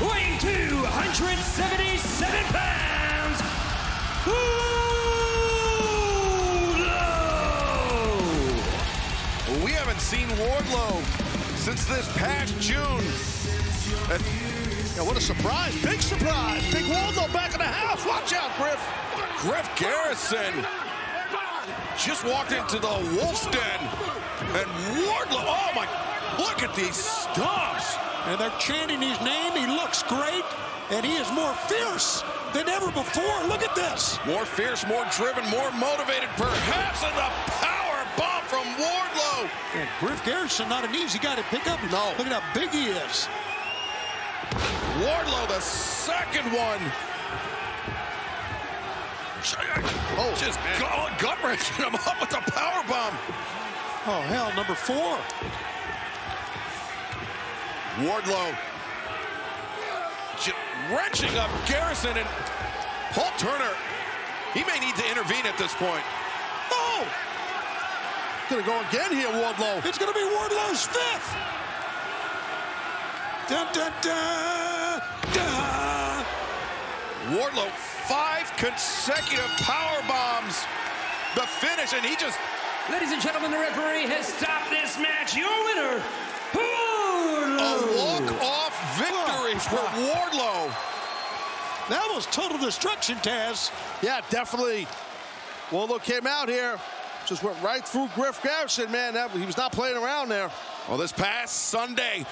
weighing 277 pounds, Wardlow! We haven't seen Wardlow since this past June. And, yeah, what a surprise. Big surprise. Big Wardlow back in the house. Watch out, Griff. Griff Garrison just walked into the Wolf's Den. And Wardlow, oh my, look at these stumps. And they're chanting his name. He looks great. And he is more fierce than ever before. Look at this. More fierce, more driven, more motivated, perhaps. And the power bomb from Wardlow. And Griff Garrison, not an easy guy to pick up. No. Look at how big he is. Wardlow, the second one. Oh, oh. just gut, gut wrenching him up with the power bomb. Oh, hell, number four. Wardlow wrenching up Garrison and Paul Turner. He may need to intervene at this point. Oh! Gonna go again here, Wardlow. It's gonna be Wardlow's fifth. Dun, dun, dun, dun. Wardlow, five consecutive power bombs. The finish, and he just... Ladies and gentlemen, the referee has stopped this victory oh, for Wardlow. That was total destruction, Taz. Yeah, definitely. Wardlow came out here, just went right through Griff Garrison, man. That, he was not playing around there. Well, this past Sunday,